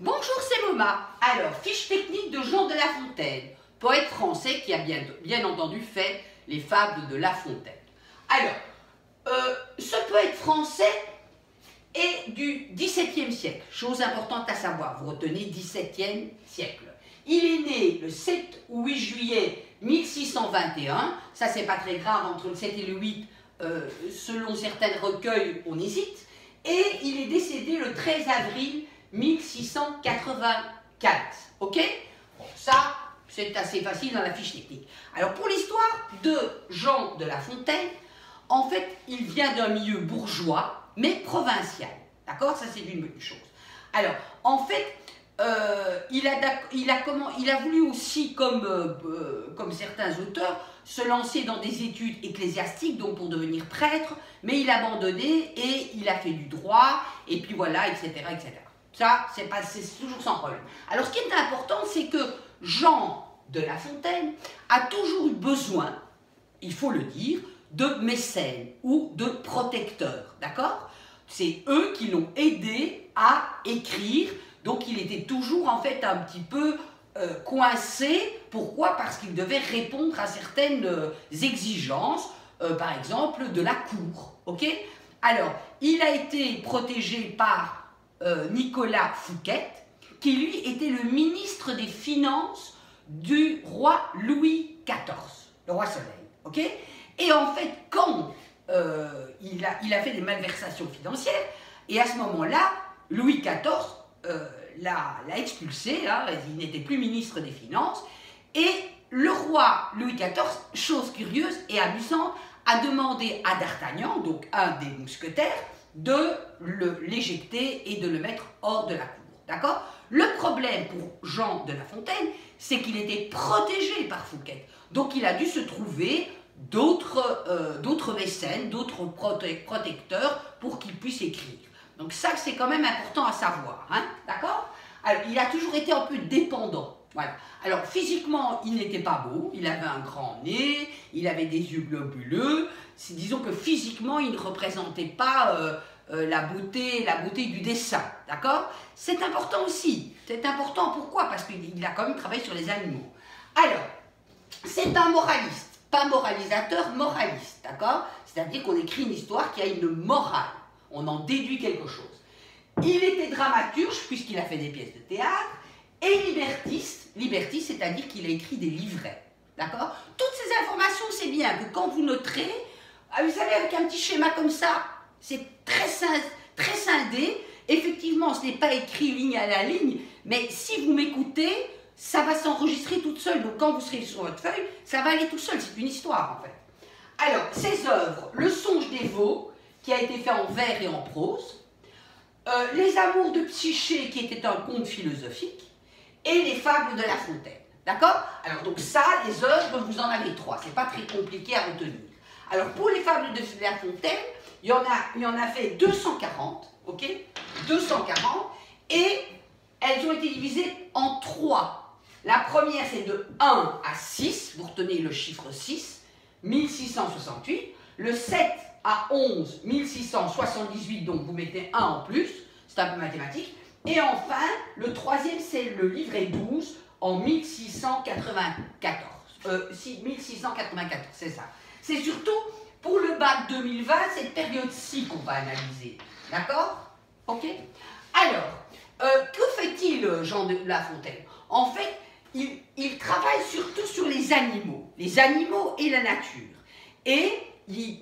Bonjour, c'est Moma. Alors, fiche technique de Jean de La Fontaine, poète français qui a bien, entendu fait les fables de La Fontaine. Alors, euh, ce poète français est du XVIIe siècle. Chose importante à savoir, vous retenez XVIIe siècle. Il est né le 7 ou 8 juillet 1621. Ça, c'est pas très grave, entre le 7 et le 8, euh, selon certains recueils, on hésite. Et il est décédé le 13 avril 1684. Ok? Ça, c'est assez facile dans la fiche technique. Alors, pour l'histoire de Jean de La Fontaine, en fait, il vient d'un milieu bourgeois, mais provincial. D'accord? Ça, c'est une chose. Alors, en fait, euh, il, a, il, a comment, il a voulu aussi, comme, euh, comme certains auteurs, se lancer dans des études ecclésiastiques, donc pour devenir prêtre, mais il a abandonné et il a fait du droit, et puis voilà, etc. etc. Ça, c'est toujours sans problème. Alors, ce qui est important, c'est que Jean de La Fontaine a toujours eu besoin, il faut le dire, de mécènes ou de protecteurs, d'accord? C'est eux qui l'ont aidé à écrire, donc il était toujours en fait un petit peu euh, coincé. Pourquoi? Parce qu'il devait répondre à certaines euh, exigences, euh, par exemple de la cour, ok? Alors, il a été protégé par euh, Nicolas Fouquet, qui lui était le ministre des Finances du roi Louis XIV, le roi Soleil. et en fait, quand euh, il, a, il, a, fait des malversations financières, et à ce moment-là, Louis XIV euh, l'a expulsé, hein, il n'était plus ministre des Finances, et le roi Louis XIV, chose curieuse et amusante, a demandé à D'Artagnan, donc un des mousquetaires, de l'éjecter et de le mettre hors de la cour. D'accord? Le problème pour Jean de La Fontaine, c'est qu'il était protégé par Fouquet. Donc il a dû se trouver d'autres euh, mécènes, d'autres protecteurs pour qu'il puisse écrire. Donc ça, c'est quand même important à savoir. Hein? D'accord? Il a toujours été un peu dépendant. Alors physiquement, il n'était pas beau, il avait un grand nez, il avait des yeux globuleux. Disons que physiquement, il ne représentait pas euh, euh, la, beauté, la beauté du dessin. D'accord? C'est important aussi. C'est important pourquoi? Parce qu'il a quand même travaillé sur les animaux. Alors, c'est un moraliste, pas moralisateur, moraliste. D'accord? C'est-à-dire qu'on écrit une histoire qui a une morale. On en déduit quelque chose. Il était dramaturge puisqu'il a fait des pièces de théâtre et libertiste, libertiste, c'est-à-dire qu'il a écrit des livrets. D'accord? Toutes ces informations, c'est bien que quand vous noterez, ah, vous savez, avec un petit schéma comme ça, c'est très, très scindé. Effectivement, ce n'est pas écrit ligne à la ligne, mais si vous m'écoutez, ça va s'enregistrer toute seule. Donc quand vous serez sur votre feuille, ça va aller tout seul. C'est une histoire, en fait. Alors, ces œuvres, Le songe des veaux, qui a été fait en vers et en prose, euh, Les amours de Psyché, qui était un conte philosophique, et les fables de La Fontaine. D'accord? Alors donc ça, les œuvres, vous en avez trois. C'est pas très compliqué à retenir. Alors pour les fables de La Fontaine, il y en a, il y en a fait 240, ok? 240, et elles ont été divisées en trois. La première, c'est de 1 à 6, vous retenez le chiffre 6, 1668. Le 7 à 11, 1678, donc vous mettez 1 en plus, c'est un peu mathématique. Et enfin, le troisième, c'est le livret 12 en 1694. Euh, 1694, c'est ça. C'est surtout pour le bac 2020, cette période-ci qu'on va analyser. D'accord? Ok? Alors, euh, que fait-il, Jean de La Fontaine En fait, il, il, travaille surtout sur les animaux, les animaux et la nature. Et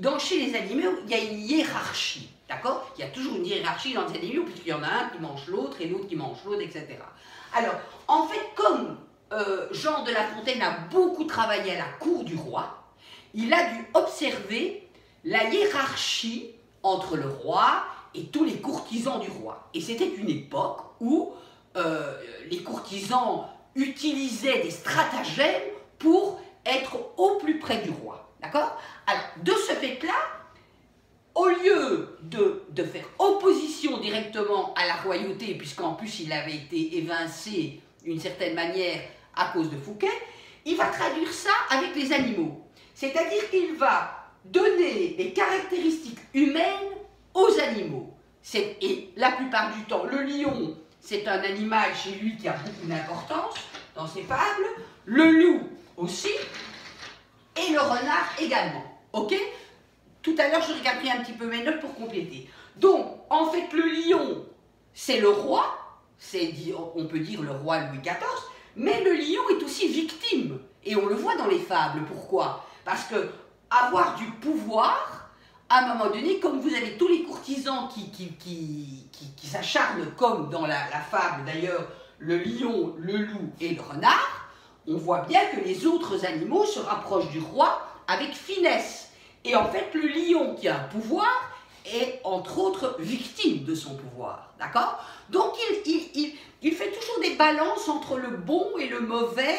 dans, chez les animaux, il y a une hiérarchie. D'accord? Il y a toujours une hiérarchie dans les animaux, puisqu'il y en a un qui mange l'autre et l'autre qui mange l'autre, etc. Alors, en fait, comme euh, Jean de La Fontaine a beaucoup travaillé à la cour du roi, il a dû observer la hiérarchie entre le roi et tous les courtisans du roi. Et c'était une époque où euh, les courtisans utilisaient des stratagèmes pour être au plus près du roi. D'accord? Alors, de ce fait-là, au lieu de, faire opposition directement à la royauté, puisqu'en plus il avait été évincé d'une certaine manière à cause de Fouquet, il va traduire ça avec les animaux. C'est-à-dire qu'il va donner les caractéristiques humaines aux animaux. Et la plupart du temps, le lion, c'est un animal chez lui qui a beaucoup d'importance dans ses fables, le loup aussi, et le renard également. Ok? Tout à l'heure, je regarderai un petit peu mes notes pour compléter. Donc, en fait, le lion, c'est le roi, on peut dire le roi Louis XIV, mais le lion est aussi victime. Et on le voit dans les fables. Pourquoi? Parce que avoir du pouvoir, à un moment donné, comme vous avez tous les courtisans qui, qui, qui, s'acharnent, comme dans la fable d'ailleurs, le lion, le loup et le renard, on voit bien que les autres animaux se rapprochent du roi avec finesse. Et en fait, le lion qui a un pouvoir est entre autres victime de son pouvoir. D'accord? Donc il, il, fait toujours des balances entre le bon et le mauvais.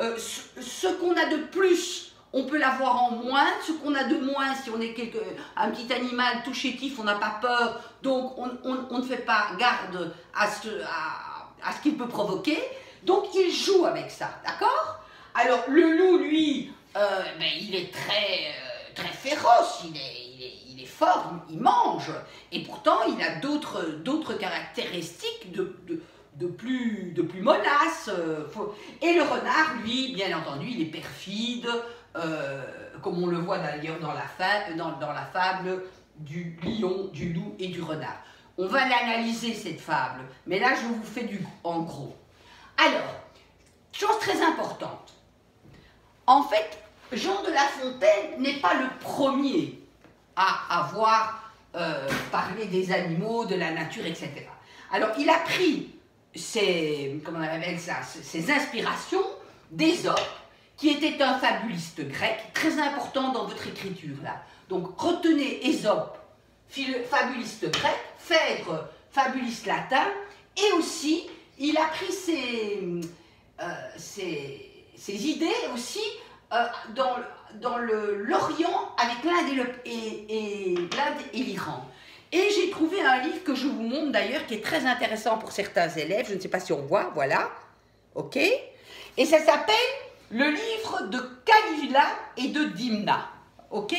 Euh, ce, qu'on a de plus, on peut l'avoir en moins. Ce qu'on a de moins, si on est quelque, un petit animal tout chétif, on n'a pas peur. Donc on, ne fait pas garde à ce, à, ce qu'il peut provoquer. Donc il joue avec ça. D'accord? Alors le loup, lui, euh, ben, il est très, euh, très féroce. Il est il est fort, il mange, et pourtant il a d'autres caractéristiques de, de, plus, de plus et le renard, lui, bien entendu, il est perfide, euh, comme on le voit d'ailleurs dans, la dans la fable du lion, du loup et du renard. On va l'analyser cette fable, mais là je vous fais du en gros. Alors, chose très importante. En fait, Jean de La Fontaine n'est pas le premier à avoir euh, parlé des animaux, de la nature, etc. Alors, il a pris ses, inspirations d'Ésope, qui était un fabuliste grec, très important dans votre écriture, là. Donc, retenez Ésope, fabuliste grec, Phèdre, fabuliste latin, et aussi, il a pris ses, euh, ses idées aussi euh, dans, dans l'Orient avec l'Inde et l'Iran. Et, et j'ai trouvé un livre que je vous montre d'ailleurs qui est très intéressant pour certains élèves. Je ne sais pas si on voit, voilà. OK Et ça s'appelle le livre de Caligula et de Dimna. OK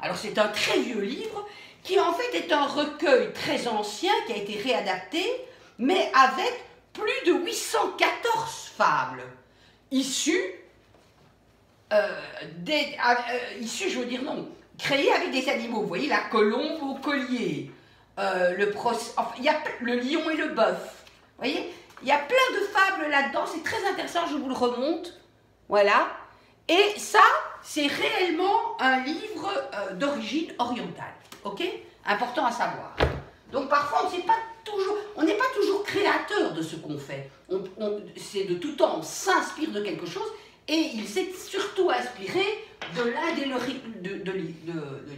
Alors c'est un très vieux livre qui en fait est un recueil très ancien qui a été réadapté, mais avec plus de 814 fables issues des, ah, euh, issus, je veux dire non, créés avec des animaux. Vous voyez, la colombe au collier, euh, le, y a le lion et le bœuf. Vous voyez, il y a plein de fables là-dedans. C'est très intéressant, je vous le remonte. Voilà. Et ça, c'est réellement un livre d'origine orientale. Ok? Important à savoir. Donc parfois, on pas toujours, on n'est pas toujours créateur de ce qu'on fait. On, c'est de tout temps, on s'inspire de quelque chose et il s'est surtout inspiré de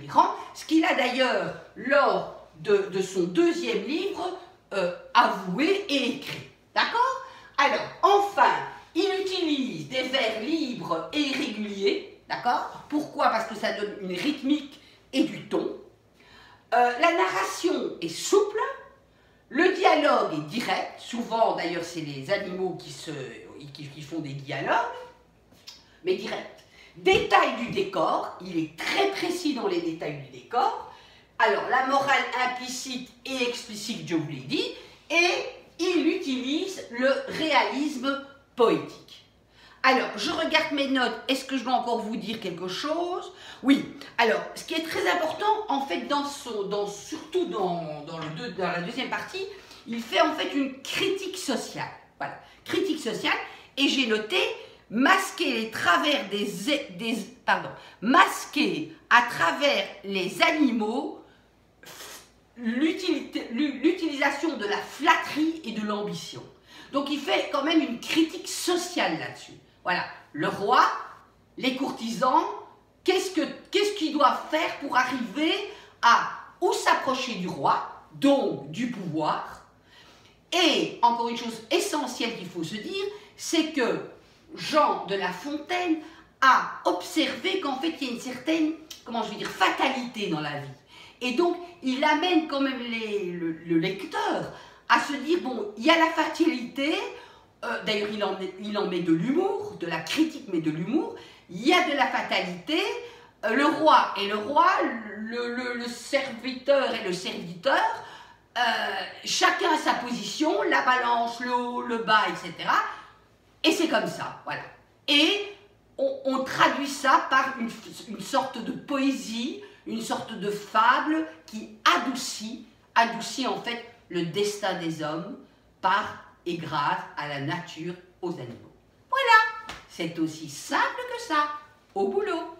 l'Iran, ce qu'il a d'ailleurs, lors de, son deuxième livre, euh, avoué et écrit. D'accord? Alors, enfin, il utilise des vers libres et irréguliers. D'accord? Pourquoi? Parce que ça donne une rythmique et du ton. Euh, la narration est souple, le dialogue est direct, souvent d'ailleurs c'est les animaux qui, se, qui font des dialogues, mais direct. Détail du décor, il est très précis dans les détails du décor. Alors, la morale implicite et explicite, je vous l'ai dit, et il utilise le réalisme poétique. Alors, je regarde mes notes. Est-ce que je dois encore vous dire quelque chose? Oui. Alors, ce qui est très important, en fait, dans dans, surtout dans, dans, dans la deuxième partie, il fait en fait une critique sociale. Voilà, critique sociale. Et j'ai noté masquer travers des, des pardon, masquer à travers les animaux l'utilisation de la flatterie et de l'ambition. Donc il fait quand même une critique sociale là-dessus. Voilà, le roi, les courtisans, qu'est-ce qu'ils doivent faire pour arriver à ou s'approcher du roi, donc du pouvoir? Et encore une chose essentielle qu'il faut se dire, c'est que Jean de La Fontaine a observé qu'en fait il y a une certaine, comment je vais dire, fatalité dans la vie. Et donc il amène quand même le, lecteur à se dire, bon, il y a la fatalité, euh, d'ailleurs il en, il en met de l'humour, de la critique mais de l'humour, il y a de la fatalité, euh, le roi est le roi, le, serviteur est le serviteur, euh, chacun a sa position, la balance, le haut, le bas, etc. Et c'est comme ça, voilà. Et on, traduit ça par une, une, sorte de poésie, une sorte de fable qui adoucit, adoucit en fait le destin des hommes par et grâce à la nature, aux animaux. Voilà, c'est aussi simple que ça. Au boulot